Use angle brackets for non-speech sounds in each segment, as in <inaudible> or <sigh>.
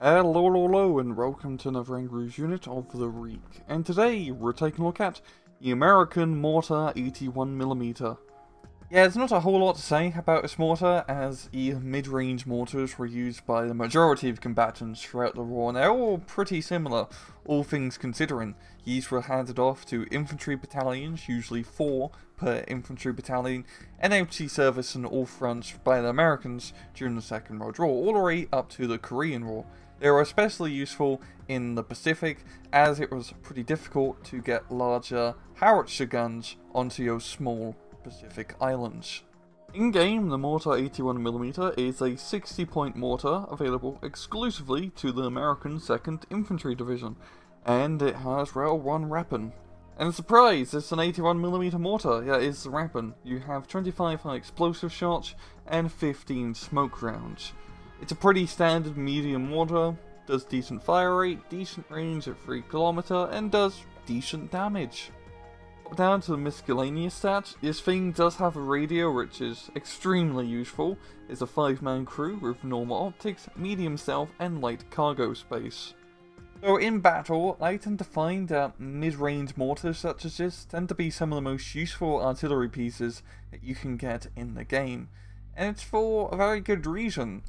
Hello, hello, and welcome to another Rangroo unit of the week. And today, we're taking a look at the American Mortar 81mm. Yeah, there's not a whole lot to say about this mortar, as the mid-range mortars were used by the majority of combatants throughout the war, and they're all pretty similar, all things considering. These were handed off to infantry battalions, usually four per infantry battalion, and empty service on all fronts by the Americans during the Second World War, all the way up to the Korean War. They were especially useful in the Pacific as it was pretty difficult to get larger howitzer guns onto your small Pacific islands. In-game, the Mortar 81mm is a 60 point mortar available exclusively to the American 2nd Infantry Division, and it has rail 1 weapon. And surprise, it's an 81mm mortar, yeah it's a weapon. You have 25 high explosive shots and 15 smoke rounds. It's a pretty standard medium mortar, does decent fire rate, decent range at 3 km, and does decent damage. Down to the miscellaneous stats, this thing does have a radio which is extremely useful. It's a 5-man crew with normal optics, medium stealth, and light cargo space. So in battle, I tend to find that mid-range mortars such as this tend to be some of the most useful artillery pieces that you can get in the game. And it's for a very good reason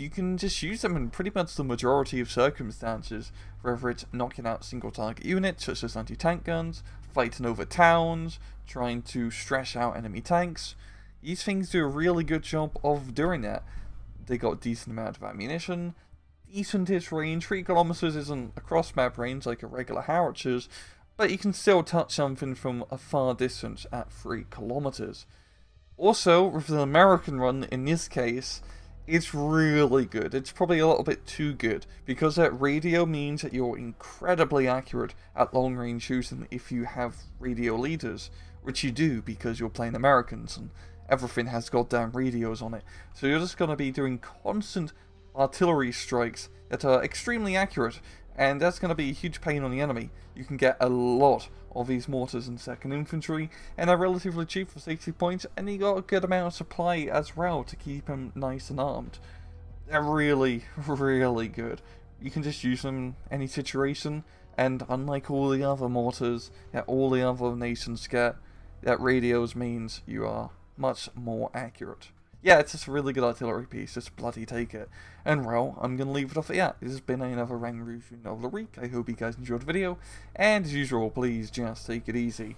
you can just use them in pretty much the majority of circumstances, whether it's knocking out single target units such as anti-tank guns, fighting over towns, trying to stress out enemy tanks. These things do a really good job of doing that. They got a decent amount of ammunition, decentish range, 3 kilometers isn't a cross map range like a regular howitzers, but you can still touch something from a far distance at 3 kilometers. Also, with the American run in this case, it's really good. It's probably a little bit too good because that radio means that you're incredibly accurate at long range shooting if you have radio leaders, which you do because you're playing Americans and everything has goddamn radios on it. So you're just going to be doing constant artillery strikes that are extremely accurate and that's going to be a huge pain on the enemy. You can get a lot of these mortars and 2nd Infantry, and they're relatively cheap for 60 points, and you got a good amount of supply as well to keep them nice and armed. They're really, <laughs> really good. You can just use them in any situation, and unlike all the other mortars that all the other nations get, that radios means you are much more accurate yeah, it's just a really good artillery piece. Just bloody take it. And well, I'm going to leave it off at that. This has been another Rangroo of the week. I hope you guys enjoyed the video. And as usual, please just take it easy.